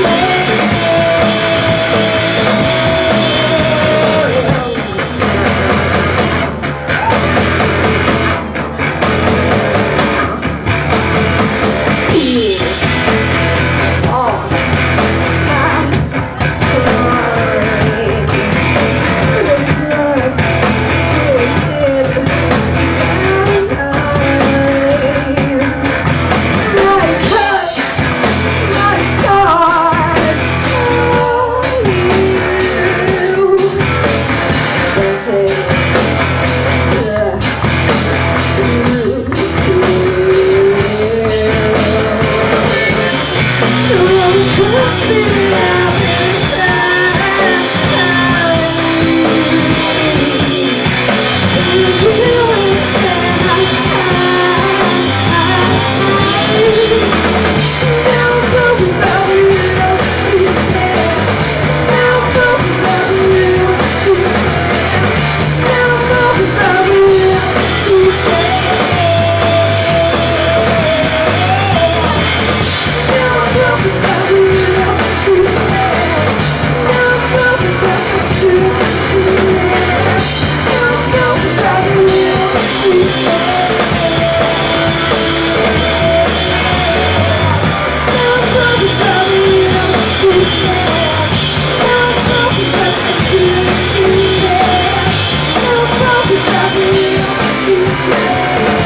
Yeah. você. you.